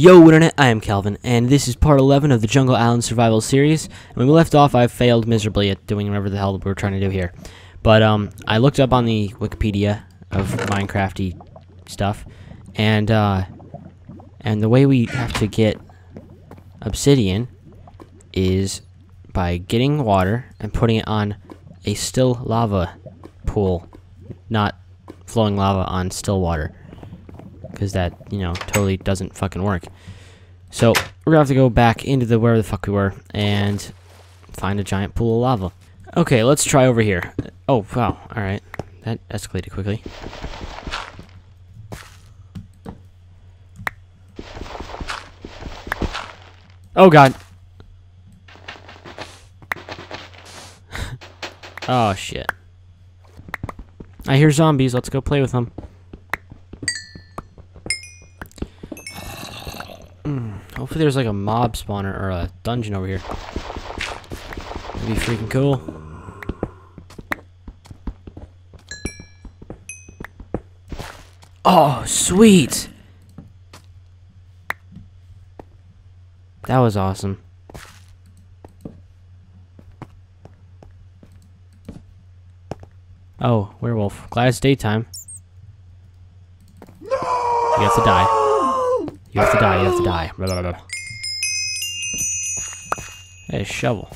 Yo, Internet, I am Calvin, and this is part 11 of the Jungle Island Survival Series. And when we left off, I failed miserably at doing whatever the hell we were trying to do here. But, um, I looked up on the Wikipedia of Minecrafty stuff, and, uh, and the way we have to get obsidian is by getting water and putting it on a still lava pool, not flowing lava on still water because that, you know, totally doesn't fucking work. So, we're gonna have to go back into the where the fuck we were and find a giant pool of lava. Okay, let's try over here. Oh, wow, alright. That escalated quickly. Oh god. oh shit. I hear zombies, let's go play with them. Hopefully there's like a mob spawner or a dungeon over here. That'd be freaking cool. Oh, sweet! That was awesome. Oh, werewolf. Glad it's daytime. You have to die. You have to die, you have to die. Blah, blah, blah. Hey, shovel.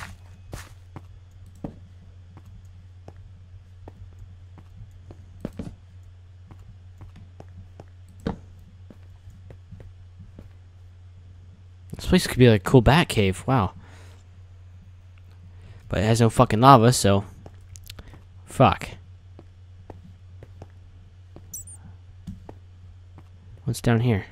This place could be like a cool bat cave. Wow. But it has no fucking lava, so... Fuck. What's down here?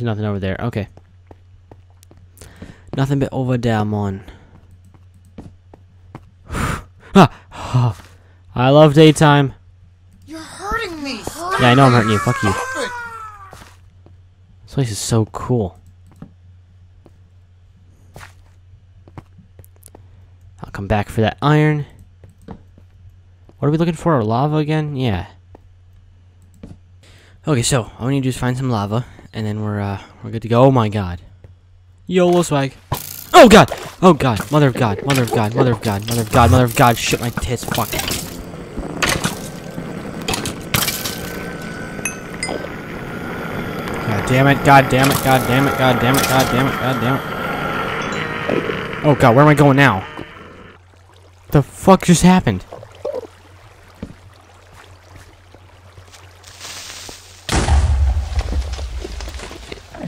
There's nothing over there. Okay. Nothing but over there, man. ah, I love daytime. You're hurting me. Yeah, I know I'm hurting you. Fuck you. This place is so cool. I'll come back for that iron. What are we looking for? Lava again? Yeah. Okay, so all we need to do is find some lava, and then we're uh we're good to go. Oh my god. YOLO swag. Oh god! Oh god! Mother of God! Mother of God! Mother of God! Mother of God! Mother of God! Shit my tits! Fuck. God damn it! God damn it! God damn it! God damn it! God damn it! God damn it! Oh god! Where am I going now? The fuck just happened?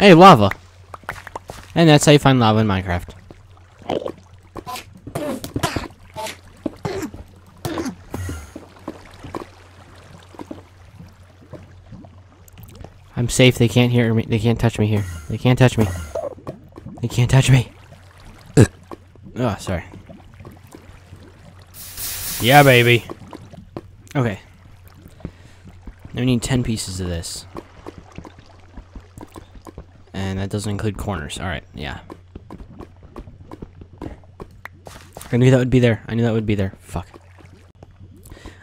Hey, lava. And that's how you find lava in Minecraft. I'm safe. They can't hear me. They can't touch me here. They can't touch me. They can't touch me. oh, sorry. Yeah, baby. Okay. Now we need 10 pieces of this. And that doesn't include corners. Alright, yeah. I knew that would be there. I knew that would be there. Fuck.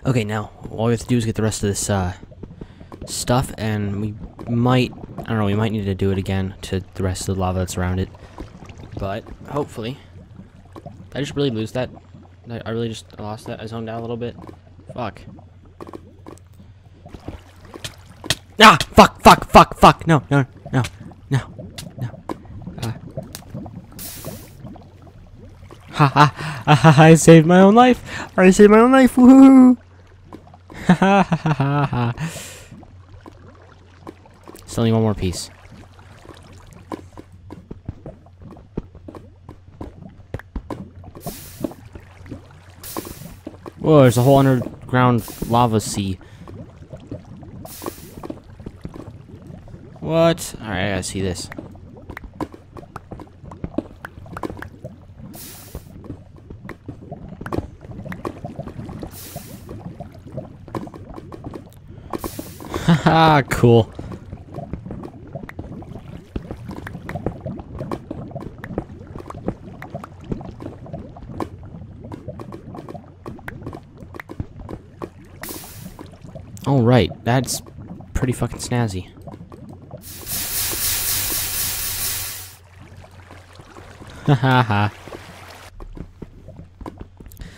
Okay, now, all we have to do is get the rest of this, uh, stuff, and we might, I don't know, we might need to do it again to the rest of the lava that's around it. But, hopefully. I just really lose that? I really just lost that? I zoned out a little bit? Fuck. Ah! Fuck, fuck, fuck, fuck! No. No. No. Uh. Ha ha! I saved my own life! I saved my own life! Woohoo! Ha ha ha ha ha! Still need one more piece. Whoa, there's a whole underground lava sea. What? Alright, I gotta see this. Haha, cool. Oh, right. That's pretty fucking snazzy. Ha ha ha.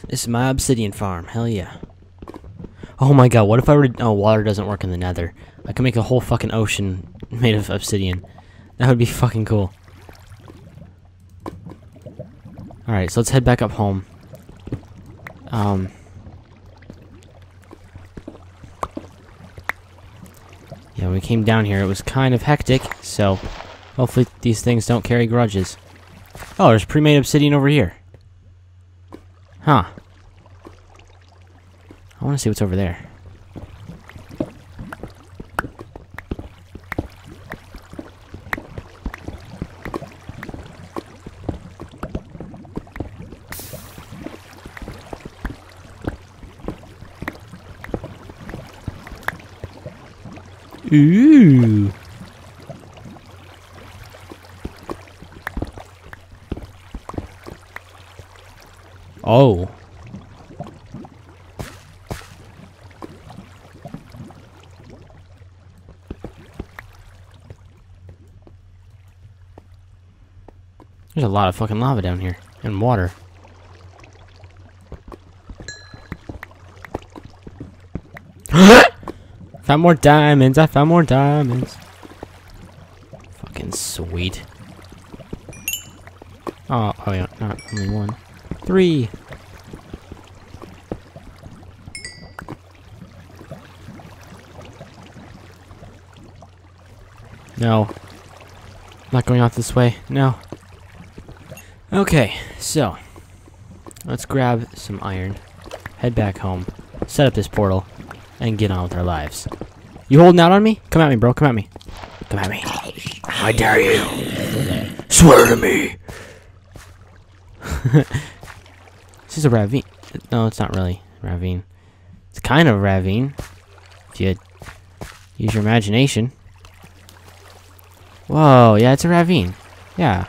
This is my obsidian farm. Hell yeah. Oh my god, what if I were to... Oh, water doesn't work in the nether. I can make a whole fucking ocean made of obsidian. That would be fucking cool. Alright, so let's head back up home. Um... Yeah, when we came down here, it was kind of hectic, so hopefully these things don't carry grudges. Oh, there's pre-made obsidian over here. Huh. I want to see what's over there. Ooh. Oh. Lot of fucking lava down here. And water. found more diamonds. I found more diamonds. Fucking sweet. Oh, oh yeah, not only one. Three. No. Not going out this way. No. Okay, so. Let's grab some iron. Head back home. Set up this portal. And get on with our lives. You holding out on me? Come at me, bro. Come at me. Come at me. I dare you. Swear to me. this is a ravine. No, it's not really a ravine. It's kind of a ravine. If you use your imagination. Whoa, yeah, it's a ravine. Yeah.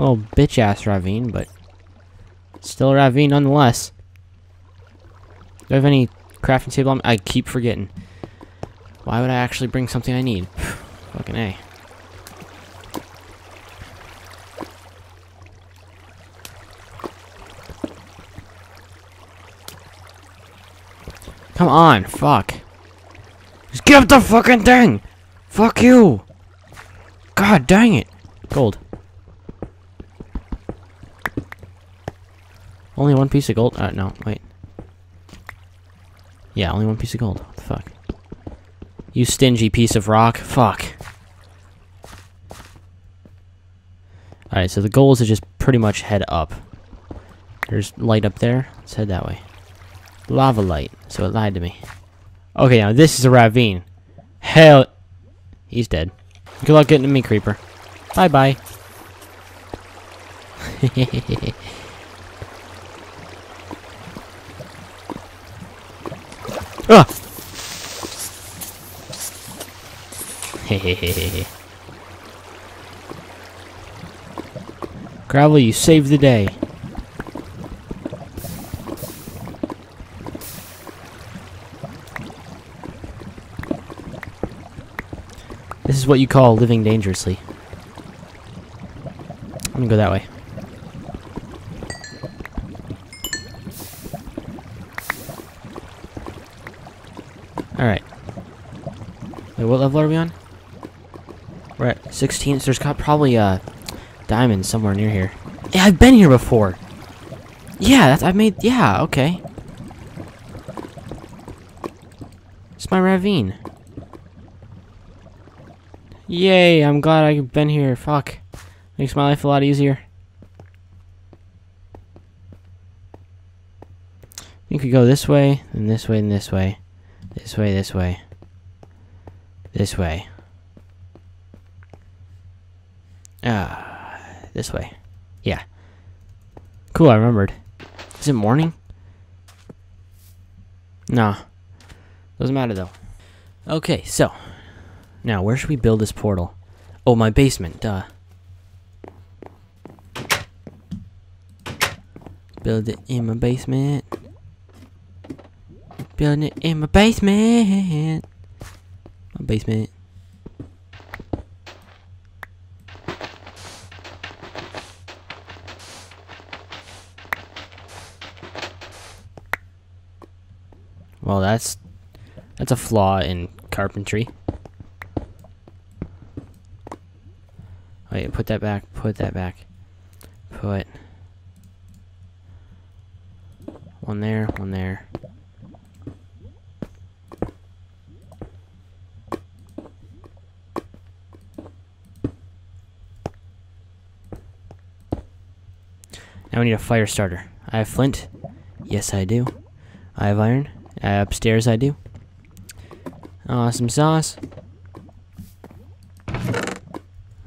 Little bitch ass ravine, but still a ravine nonetheless. Do I have any crafting table? on I keep forgetting. Why would I actually bring something I need? Fucking A. Come on, fuck. Just get up the fucking thing! Fuck you! God dang it! Gold. Only one piece of gold? Uh, no, wait. Yeah, only one piece of gold. What the fuck? You stingy piece of rock. Fuck. Alright, so the goal is to just pretty much head up. There's light up there. Let's head that way. Lava light. So it lied to me. Okay, now this is a ravine. Hell. He's dead. Good luck getting to me, creeper. Bye-bye. ah! Gravel, you saved the day. This is what you call living dangerously. I'm gonna go that way. What level are we on? We're at 16, so there's got probably a diamond somewhere near here. Yeah, I've been here before! Yeah, that's, I've made, yeah, okay. It's my ravine. Yay, I'm glad I've been here. Fuck. Makes my life a lot easier. You could go this way, and this way, and this way. This way, this way. This way. Ah, uh, this way. Yeah. Cool, I remembered. Is it morning? Nah. Doesn't matter, though. Okay, so. Now, where should we build this portal? Oh, my basement, duh. Build it in my basement. Building it in my basement. Basement. Well, that's that's a flaw in carpentry. Oh, Wait, put that back. Put that back. Put one there, one there. We need a fire starter. I have flint. Yes, I do. I have iron. Uh, upstairs, I do. Awesome sauce.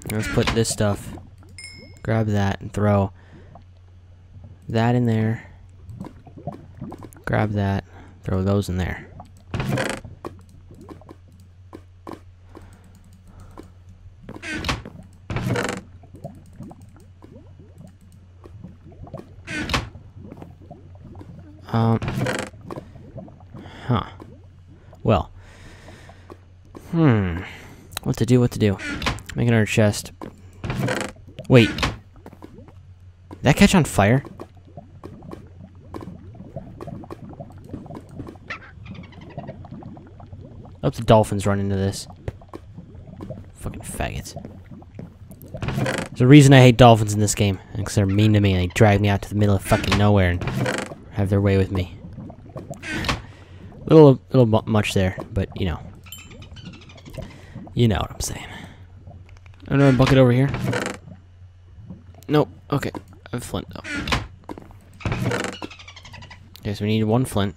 Let's put this stuff. Grab that and throw that in there. Grab that. Throw those in there. Um. Huh. Well. Hmm. What to do, what to do. Make another chest. Wait. Did that catch on fire? I hope the dolphins run into this. Fucking faggots. There's a reason I hate dolphins in this game. Because they're mean to me and they drag me out to the middle of fucking nowhere and have their way with me. Little, little mu much there, but you know. You know what I'm saying. Another bucket over here. Nope. Okay. I have flint though. Okay, so we need one flint.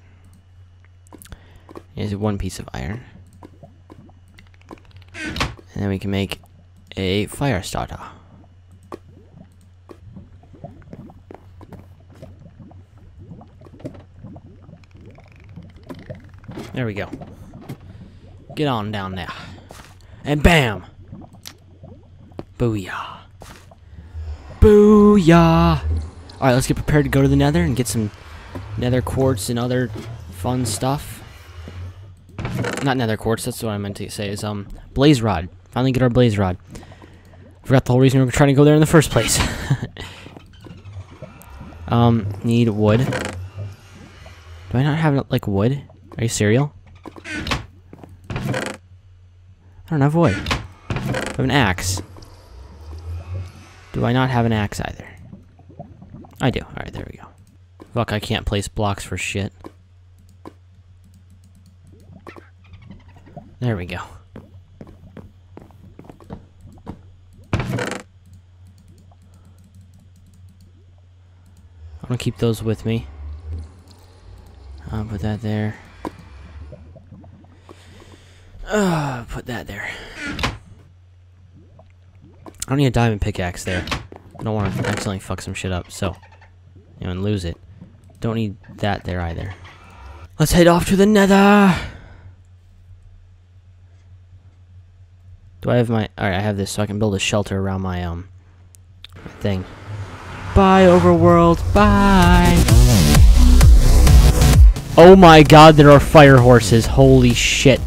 Here's one piece of iron. And then we can make a fire starter. There we go. Get on down there. And bam! Booyah. Booyah! Alright, let's get prepared to go to the nether and get some nether quartz and other fun stuff. Not nether quartz, that's what I meant to say, is um blaze rod. Finally get our blaze rod. Forgot the whole reason we were trying to go there in the first place. um, need wood. Do I not have like wood? Are you serial? I don't have wood. I have an axe. Do I not have an axe either? I do. Alright, there we go. Fuck, I can't place blocks for shit. There we go. I'm gonna keep those with me. I'll put that there. Uh, put that there. I don't need a diamond pickaxe there. I don't want to accidentally fuck some shit up, so... You know, and lose it. Don't need that there either. Let's head off to the nether! Do I have my... Alright, I have this so I can build a shelter around my, um... Thing. Bye, overworld! Bye! Oh my god, there are fire horses. Holy shit.